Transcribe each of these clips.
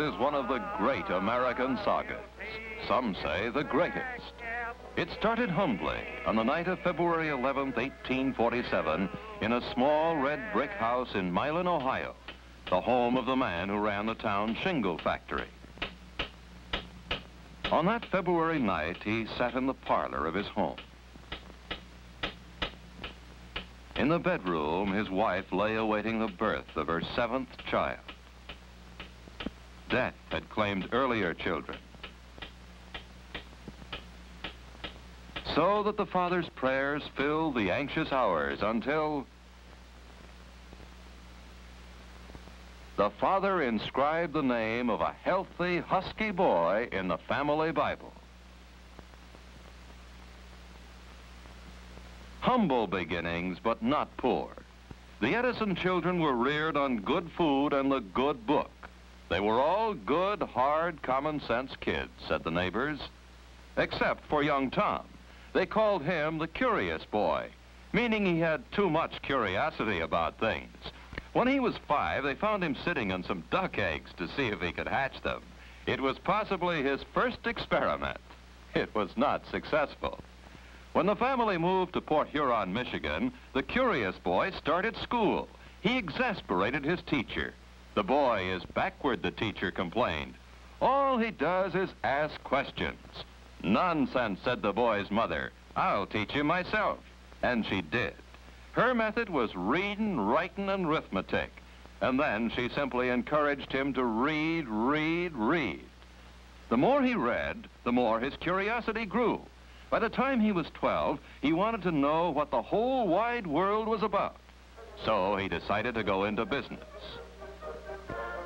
is one of the great American sagas. Some say the greatest. It started humbly on the night of February 11, 1847, in a small red brick house in Milan, Ohio, the home of the man who ran the town shingle factory. On that February night, he sat in the parlor of his home. In the bedroom, his wife lay awaiting the birth of her seventh child. Death had claimed earlier children. So that the father's prayers filled the anxious hours until the father inscribed the name of a healthy, husky boy in the family Bible. Humble beginnings, but not poor. The Edison children were reared on good food and the good book. They were all good, hard, common sense kids, said the neighbors, except for young Tom. They called him the curious boy, meaning he had too much curiosity about things. When he was five, they found him sitting on some duck eggs to see if he could hatch them. It was possibly his first experiment. It was not successful. When the family moved to Port Huron, Michigan, the curious boy started school. He exasperated his teacher. The boy is backward, the teacher complained. All he does is ask questions. Nonsense, said the boy's mother. I'll teach you myself. And she did. Her method was reading, writing, and arithmetic. And then she simply encouraged him to read, read, read. The more he read, the more his curiosity grew. By the time he was 12, he wanted to know what the whole wide world was about. So he decided to go into business.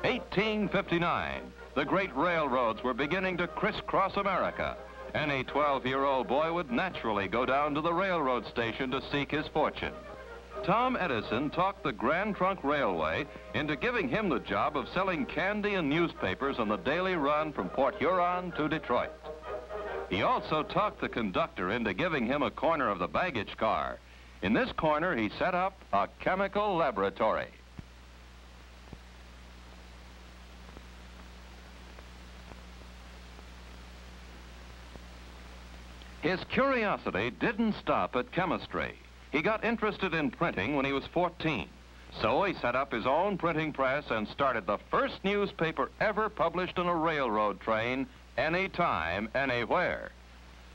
1859, the great railroads were beginning to crisscross America. Any 12-year-old boy would naturally go down to the railroad station to seek his fortune. Tom Edison talked the Grand Trunk Railway into giving him the job of selling candy and newspapers on the daily run from Port Huron to Detroit. He also talked the conductor into giving him a corner of the baggage car. In this corner, he set up a chemical laboratory. His curiosity didn't stop at chemistry. He got interested in printing when he was 14. So he set up his own printing press and started the first newspaper ever published on a railroad train, anytime, anywhere.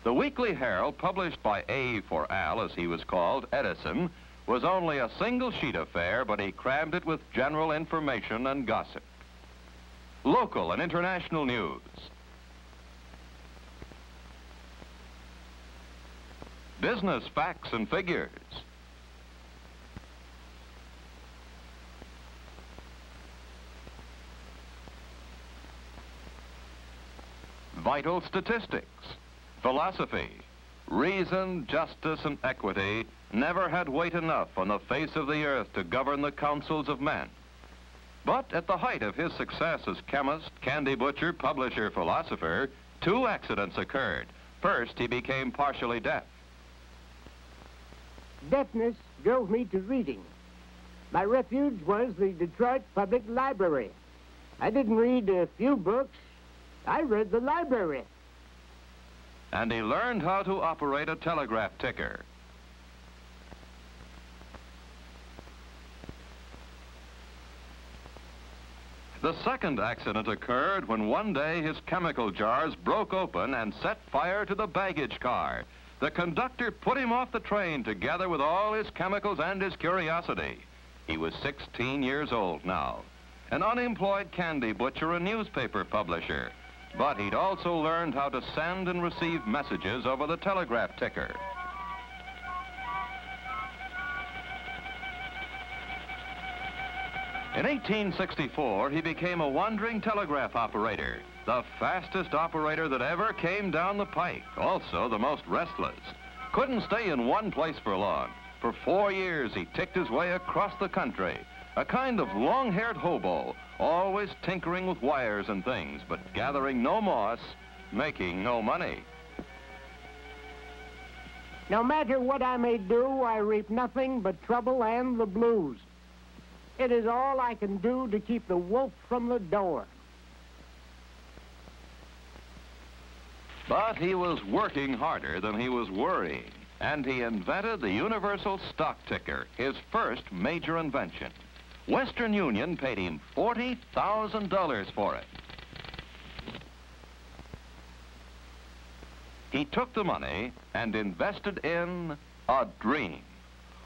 The Weekly Herald, published by A for Al, as he was called, Edison, was only a single sheet affair, but he crammed it with general information and gossip. Local and international news. Business facts and figures. Vital statistics, philosophy, reason, justice, and equity never had weight enough on the face of the earth to govern the councils of men. But at the height of his success as chemist, candy butcher, publisher, philosopher, two accidents occurred. First, he became partially deaf. Deafness drove me to reading. My refuge was the Detroit Public Library. I didn't read a few books. I read the library. And he learned how to operate a telegraph ticker. The second accident occurred when one day his chemical jars broke open and set fire to the baggage car. The conductor put him off the train together with all his chemicals and his curiosity. He was 16 years old now, an unemployed candy butcher and newspaper publisher. But he'd also learned how to send and receive messages over the telegraph ticker. In 1864, he became a wandering telegraph operator. The fastest operator that ever came down the pike. Also the most restless. Couldn't stay in one place for long. For four years, he ticked his way across the country. A kind of long-haired hobo, always tinkering with wires and things, but gathering no moss, making no money. No matter what I may do, I reap nothing but trouble and the blues. It is all I can do to keep the wolf from the door. But he was working harder than he was worrying, and he invented the Universal Stock Ticker, his first major invention. Western Union paid him $40,000 for it. He took the money and invested in a dream.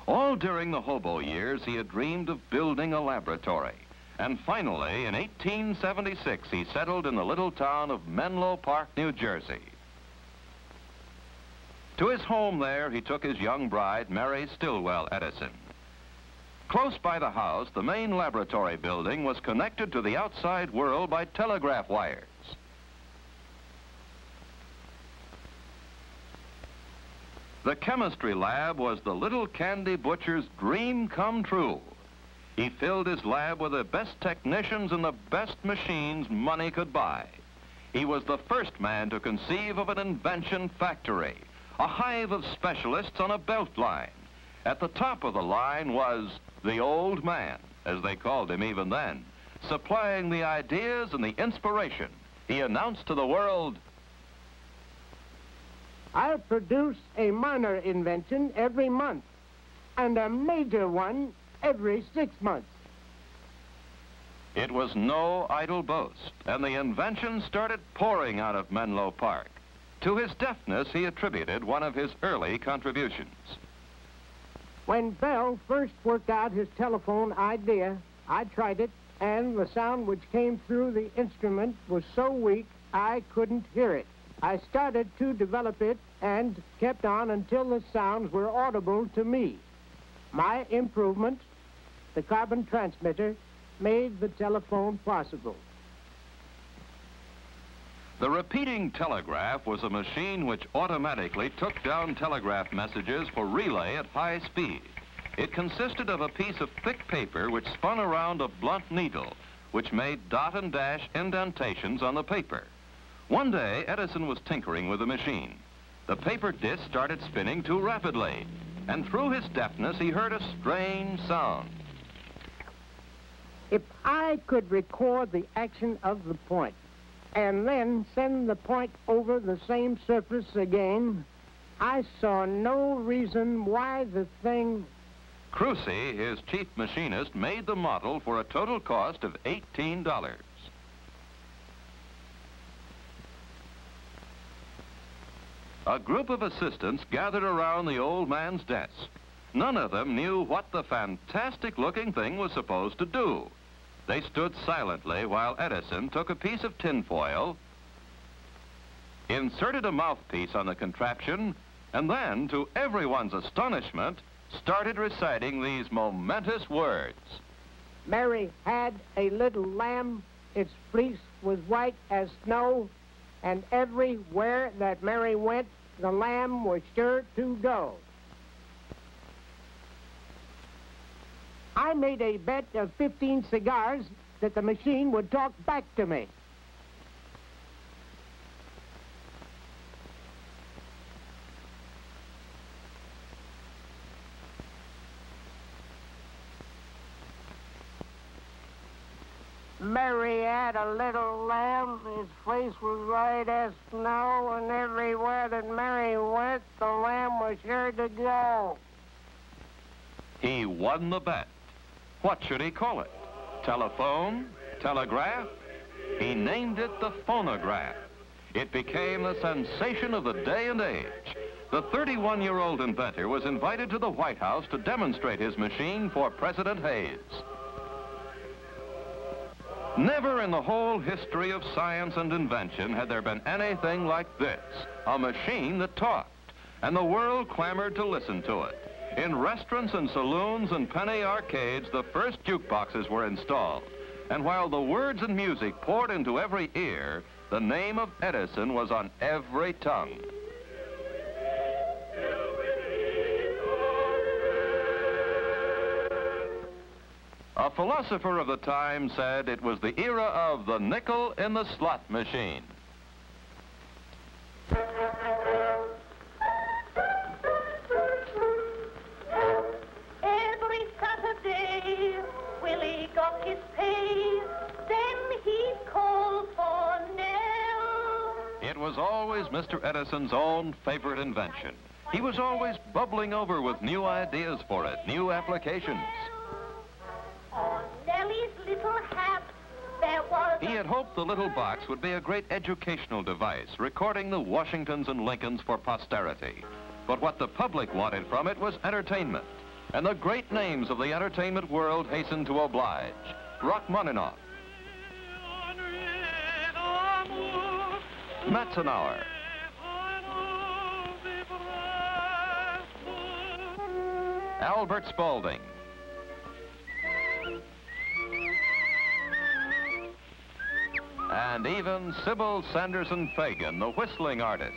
All during the hobo years, he had dreamed of building a laboratory. And finally, in 1876, he settled in the little town of Menlo Park, New Jersey. To his home there, he took his young bride, Mary Stillwell Edison. Close by the house, the main laboratory building was connected to the outside world by telegraph wires. The chemistry lab was the little candy butcher's dream come true. He filled his lab with the best technicians and the best machines money could buy. He was the first man to conceive of an invention factory, a hive of specialists on a belt line. At the top of the line was the old man, as they called him even then, supplying the ideas and the inspiration. He announced to the world, I'll produce a minor invention every month and a major one every six months. It was no idle boast, and the invention started pouring out of Menlo Park. To his deafness, he attributed one of his early contributions. When Bell first worked out his telephone idea, I tried it, and the sound which came through the instrument was so weak I couldn't hear it. I started to develop it and kept on until the sounds were audible to me. My improvement, the carbon transmitter, made the telephone possible. The repeating telegraph was a machine which automatically took down telegraph messages for relay at high speed. It consisted of a piece of thick paper which spun around a blunt needle, which made dot and dash indentations on the paper. One day, Edison was tinkering with the machine. The paper disc started spinning too rapidly, and through his deafness, he heard a strange sound. If I could record the action of the point and then send the point over the same surface again, I saw no reason why the thing... Kruesi, his chief machinist, made the model for a total cost of $18. A group of assistants gathered around the old man's desk. None of them knew what the fantastic-looking thing was supposed to do. They stood silently while Edison took a piece of tinfoil, inserted a mouthpiece on the contraption, and then, to everyone's astonishment, started reciting these momentous words. Mary had a little lamb. Its fleece was white as snow and everywhere that Mary went, the lamb was sure to go. I made a bet of 15 cigars that the machine would talk back to me. Mary had a little lamb. His face was white as snow, and everywhere that Mary went, the lamb was sure to go. He won the bet. What should he call it? Telephone? Telegraph? He named it the phonograph. It became the sensation of the day and age. The 31-year-old inventor was invited to the White House to demonstrate his machine for President Hayes. Never in the whole history of science and invention had there been anything like this, a machine that talked, and the world clamored to listen to it. In restaurants and saloons and penny arcades, the first jukeboxes were installed. And while the words and music poured into every ear, the name of Edison was on every tongue. A philosopher of the time said it was the era of the nickel in the slot machine. Was always Mr. Edison's own favorite invention. He was always bubbling over with new ideas for it, new applications. On Nellie's little hat, there was He had hoped the little box would be a great educational device, recording the Washingtons and Lincolns for posterity. But what the public wanted from it was entertainment. And the great names of the entertainment world hastened to oblige. Rachmaninoff, Matzenauer, Albert Spalding, and even Sybil Sanderson Fagan, the whistling artist.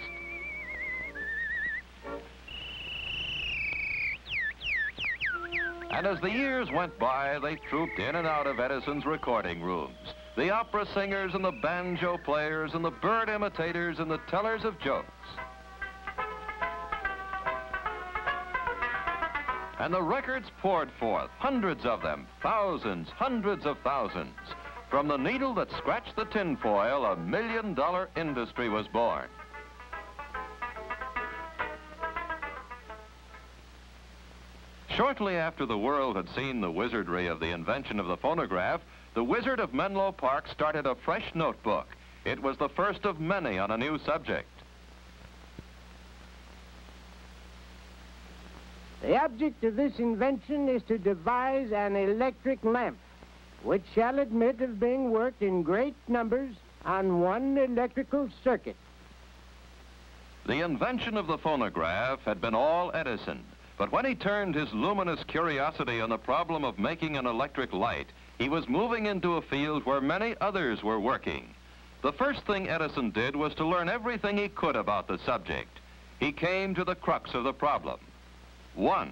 And as the years went by, they trooped in and out of Edison's recording rooms. The opera singers and the banjo players and the bird imitators and the tellers of jokes. And the records poured forth, hundreds of them, thousands, hundreds of thousands. From the needle that scratched the tinfoil, a million dollar industry was born. Shortly after the world had seen the wizardry of the invention of the phonograph, the Wizard of Menlo Park started a fresh notebook. It was the first of many on a new subject. The object of this invention is to devise an electric lamp, which shall admit of being worked in great numbers on one electrical circuit. The invention of the phonograph had been all Edison, but when he turned his luminous curiosity on the problem of making an electric light, he was moving into a field where many others were working. The first thing Edison did was to learn everything he could about the subject. He came to the crux of the problem. One,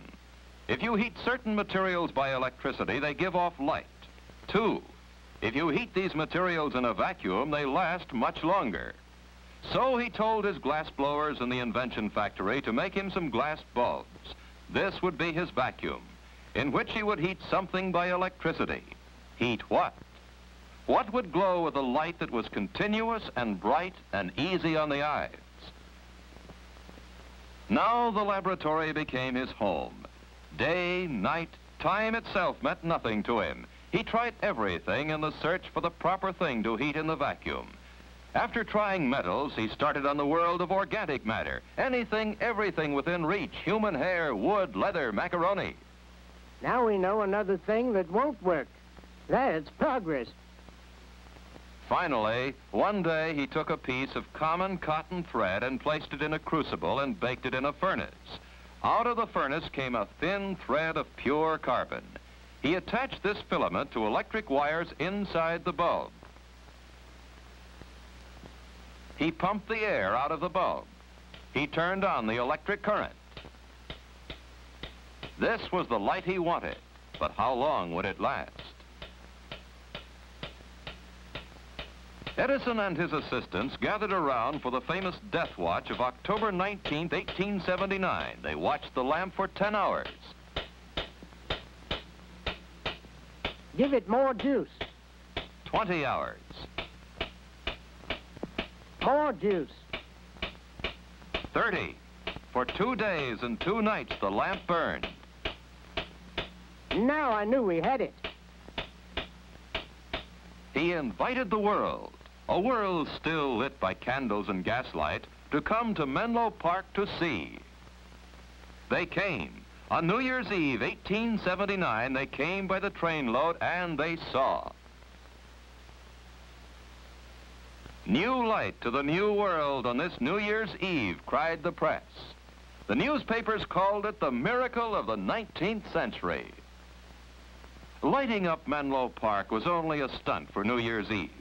if you heat certain materials by electricity, they give off light. Two, if you heat these materials in a vacuum, they last much longer. So he told his glass blowers in the invention factory to make him some glass bulbs. This would be his vacuum, in which he would heat something by electricity. Heat what? What would glow with a light that was continuous and bright and easy on the eyes? Now the laboratory became his home. Day, night, time itself meant nothing to him. He tried everything in the search for the proper thing to heat in the vacuum. After trying metals, he started on the world of organic matter. Anything, everything within reach. Human hair, wood, leather, macaroni. Now we know another thing that won't work. That's progress. Finally, one day he took a piece of common cotton thread and placed it in a crucible and baked it in a furnace. Out of the furnace came a thin thread of pure carbon. He attached this filament to electric wires inside the bulb. He pumped the air out of the bulb. He turned on the electric current. This was the light he wanted, but how long would it last? Edison and his assistants gathered around for the famous death watch of October 19, 1879. They watched the lamp for 10 hours. Give it more juice. 20 hours, More juice. 30. For two days and two nights, the lamp burned. Now I knew we had it. He invited the world, a world still lit by candles and gaslight, to come to Menlo Park to see. They came. On New Year's Eve, 1879, they came by the trainload and they saw. New light to the new world on this New Year's Eve, cried the press. The newspapers called it the miracle of the 19th century. Lighting up Menlo Park was only a stunt for New Year's Eve.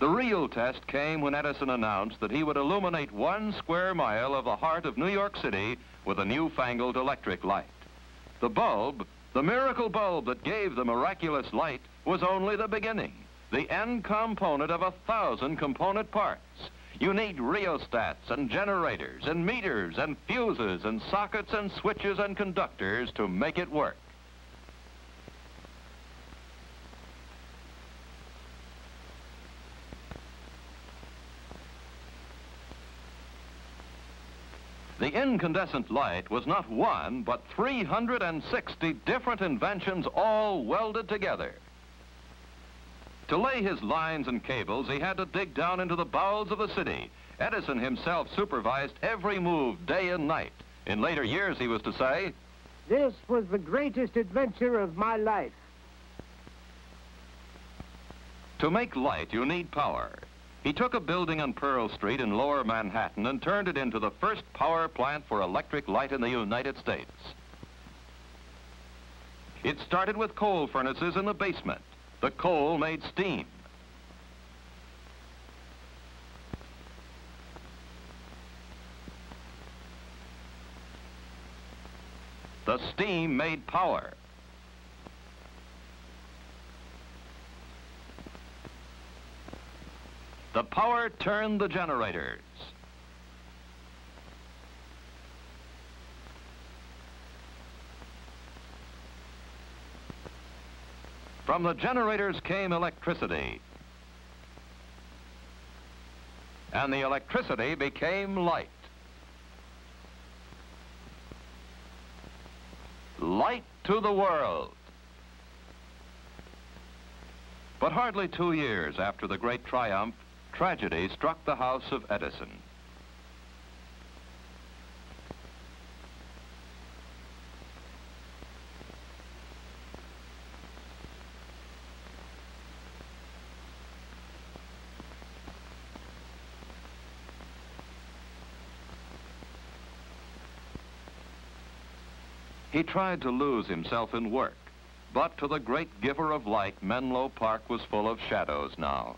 The real test came when Edison announced that he would illuminate one square mile of the heart of New York City with a newfangled electric light. The bulb, the miracle bulb that gave the miraculous light, was only the beginning, the end component of a thousand component parts. You need rheostats and generators and meters and fuses and sockets and switches and conductors to make it work. The incandescent light was not one, but 360 different inventions all welded together. To lay his lines and cables, he had to dig down into the bowels of the city. Edison himself supervised every move day and night. In later years, he was to say, This was the greatest adventure of my life. To make light, you need power. He took a building on Pearl Street in lower Manhattan and turned it into the first power plant for electric light in the United States. It started with coal furnaces in the basement. The coal made steam. The steam made power. The power turned the generators. From the generators came electricity. And the electricity became light. Light to the world. But hardly two years after the great triumph, tragedy struck the house of Edison. He tried to lose himself in work, but to the great giver of light, Menlo Park was full of shadows now.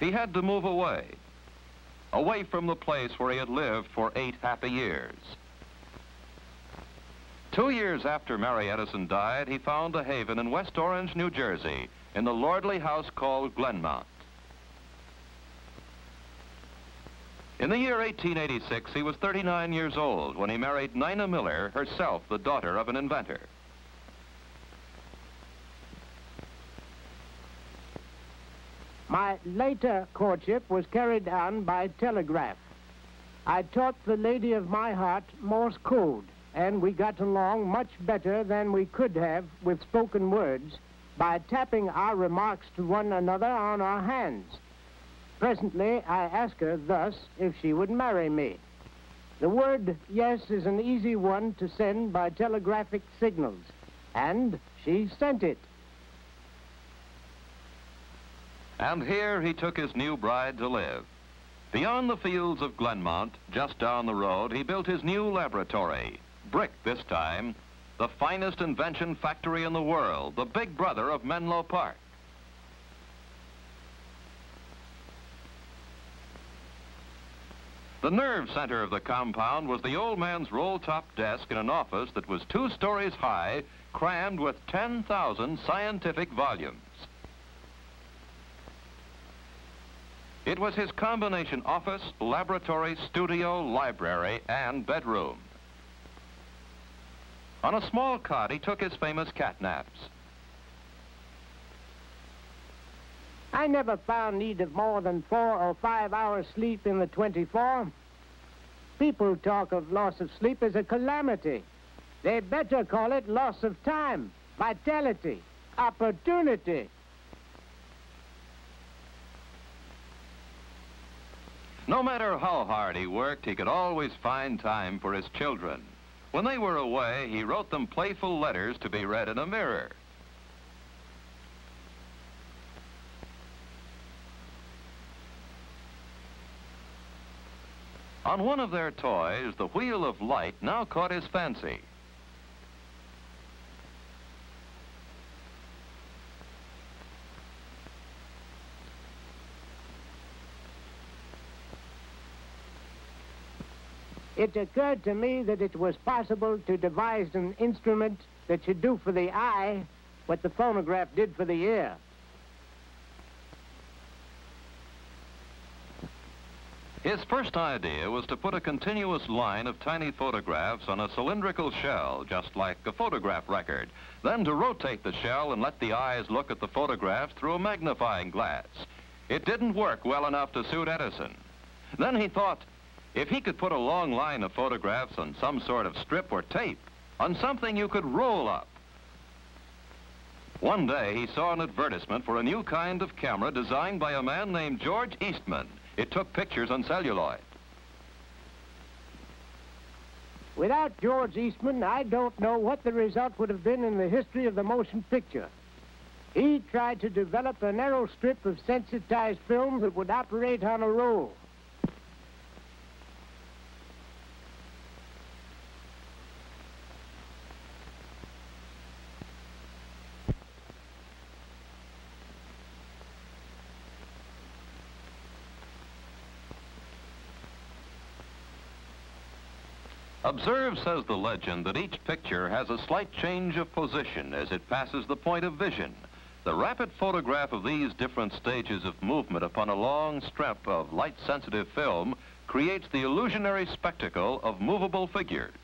He had to move away, away from the place where he had lived for eight happy years. Two years after Mary Edison died, he found a haven in West Orange, New Jersey, in the lordly house called Glenmont. In the year 1886, he was 39 years old when he married Mina Miller, herself the daughter of an inventor. My later courtship was carried on by telegraph. I taught the lady of my heart Morse code, and we got along much better than we could have with spoken words by tapping our remarks to one another on our hands. Presently, I asked her thus if she would marry me. The word yes is an easy one to send by telegraphic signals, and she sent it. And here he took his new bride to live. Beyond the fields of Glenmont, just down the road, he built his new laboratory. Brick this time, the finest invention factory in the world, the big brother of Menlo Park. The nerve center of the compound was the old man's roll-top desk in an office that was two stories high, crammed with 10,000 scientific volumes. It was his combination office, laboratory, studio, library, and bedroom. On a small cot, he took his famous cat naps. I never found need of more than four or five hours sleep in the 24. People talk of loss of sleep as a calamity. They better call it loss of time, vitality, opportunity. No matter how hard he worked, he could always find time for his children. When they were away, he wrote them playful letters to be read in a mirror. On one of their toys, the wheel of light now caught his fancy. It occurred to me that it was possible to devise an instrument that should do for the eye what the phonograph did for the ear. His first idea was to put a continuous line of tiny photographs on a cylindrical shell, just like a photograph record, then to rotate the shell and let the eyes look at the photographs through a magnifying glass. It didn't work well enough to suit Edison. Then he thought, if he could put a long line of photographs on some sort of strip or tape, on something you could roll up. One day he saw an advertisement for a new kind of camera designed by a man named George Eastman. It took pictures on celluloid. Without George Eastman, I don't know what the result would have been in the history of the motion picture. He tried to develop a narrow strip of sensitized film that would operate on a roll. Observe, says the legend, that each picture has a slight change of position as it passes the point of vision. The rapid photograph of these different stages of movement upon a long strip of light-sensitive film creates the illusionary spectacle of movable figures.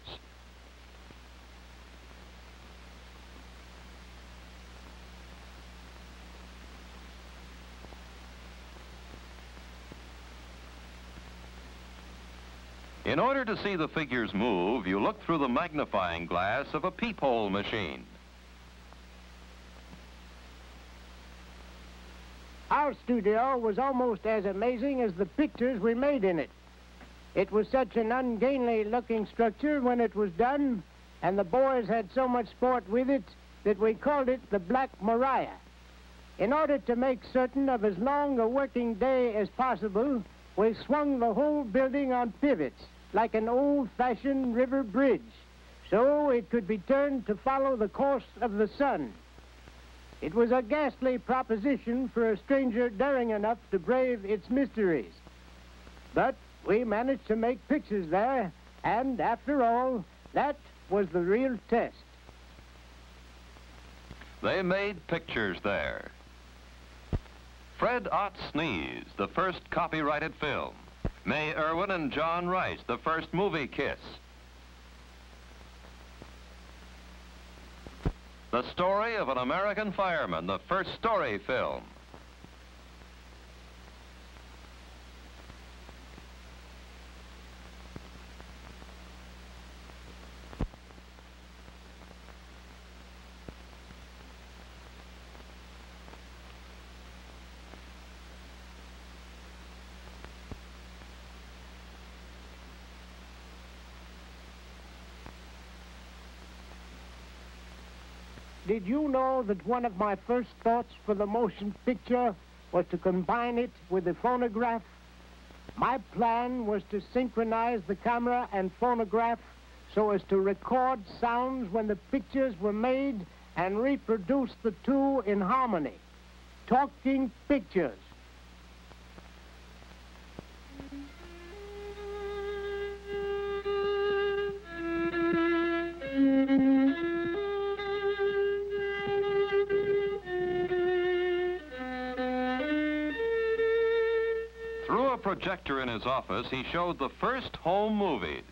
In order to see the figures move, you look through the magnifying glass of a peephole machine. Our studio was almost as amazing as the pictures we made in it. It was such an ungainly looking structure when it was done, and the boys had so much sport with it that we called it the Black Maria. In order to make certain of as long a working day as possible, we swung the whole building on pivots like an old-fashioned river bridge, so it could be turned to follow the course of the sun. It was a ghastly proposition for a stranger daring enough to brave its mysteries. But we managed to make pictures there, and after all, that was the real test. They made pictures there. Fred Ott Sneeze, the first copyrighted film. May Irwin and John Rice, the first movie kiss. The story of an American fireman, the first story film. Did you know that one of my first thoughts for the motion picture was to combine it with the phonograph? My plan was to synchronize the camera and phonograph so as to record sounds when the pictures were made and reproduce the two in harmony. Talking pictures. Projector in his office, he showed the first home movies.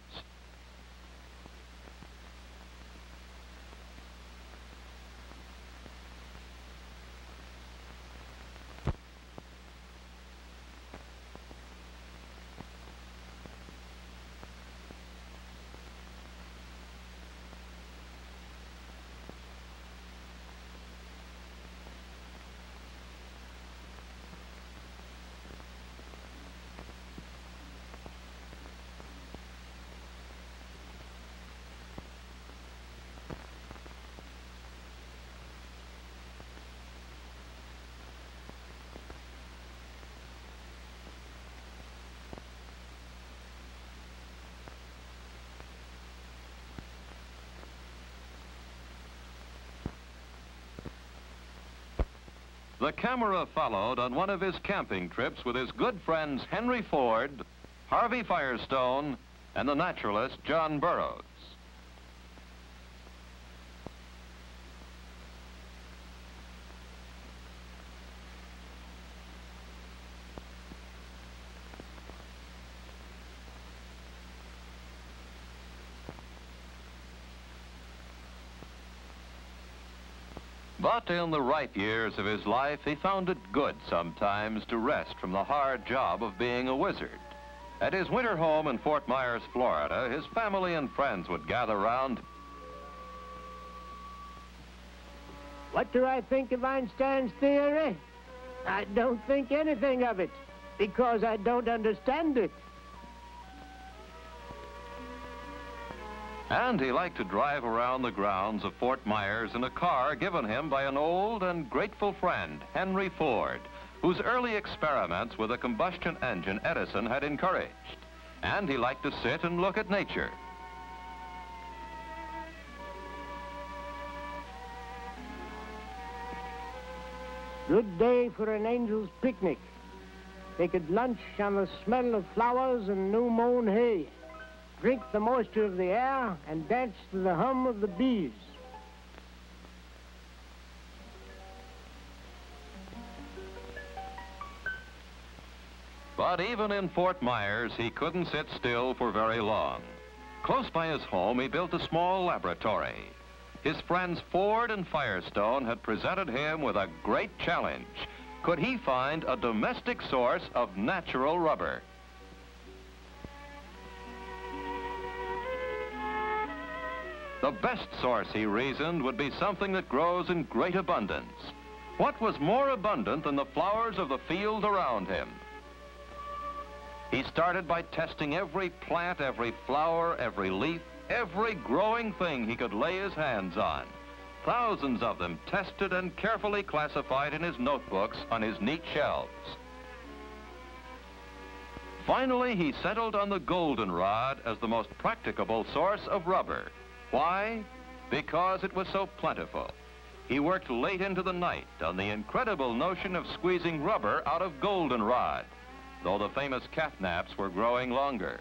The camera followed on one of his camping trips with his good friends Henry Ford, Harvey Firestone, and the naturalist John Burroughs. In the ripe years of his life, he found it good sometimes to rest from the hard job of being a wizard. At his winter home in Fort Myers, Florida, his family and friends would gather round. What do I think of Einstein's theory? I don't think anything of it because I don't understand it. And he liked to drive around the grounds of Fort Myers in a car given him by an old and grateful friend, Henry Ford, whose early experiments with a combustion engine Edison had encouraged. And he liked to sit and look at nature. Good day for an angel's picnic. They could lunch on the smell of flowers and new mown hay drink the moisture of the air, and dance to the hum of the bees. But even in Fort Myers, he couldn't sit still for very long. Close by his home, he built a small laboratory. His friends Ford and Firestone had presented him with a great challenge. Could he find a domestic source of natural rubber? The best source, he reasoned, would be something that grows in great abundance. What was more abundant than the flowers of the field around him? He started by testing every plant, every flower, every leaf, every growing thing he could lay his hands on. Thousands of them tested and carefully classified in his notebooks on his neat shelves. Finally, he settled on the goldenrod as the most practicable source of rubber. Why? Because it was so plentiful. He worked late into the night on the incredible notion of squeezing rubber out of goldenrod, though the famous catnaps were growing longer.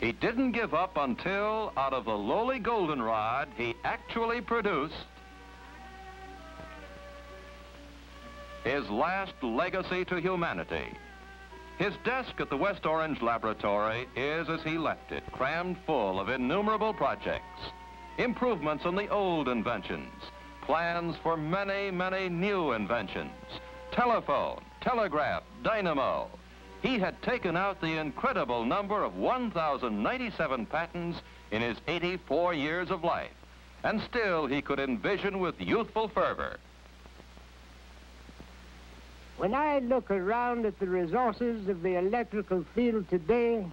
He didn't give up until, out of the lowly goldenrod, he actually produced his last legacy to humanity. His desk at the West Orange Laboratory is as he left it, crammed full of innumerable projects, improvements on the old inventions, plans for many, many new inventions, telephone, telegraph, dynamo. He had taken out the incredible number of 1,097 patents in his 84 years of life, and still he could envision with youthful fervor when I look around at the resources of the electrical field today,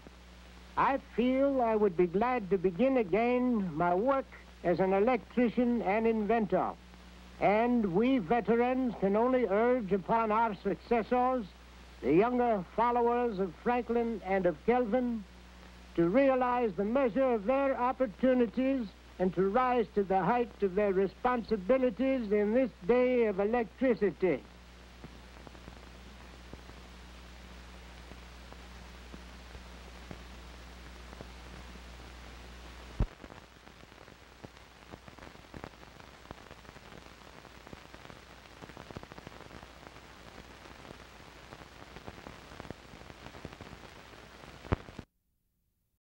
I feel I would be glad to begin again my work as an electrician and inventor. And we veterans can only urge upon our successors, the younger followers of Franklin and of Kelvin, to realize the measure of their opportunities and to rise to the height of their responsibilities in this day of electricity.